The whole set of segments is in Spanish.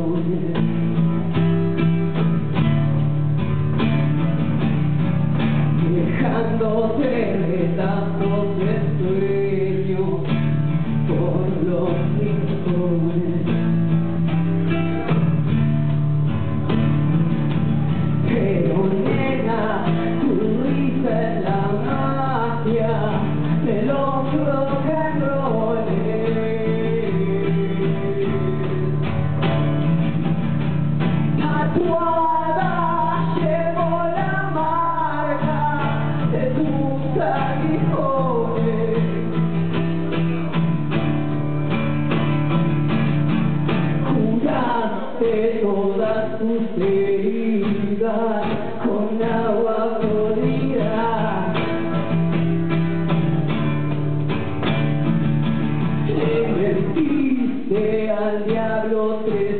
Senhor. brotes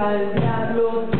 al diablo.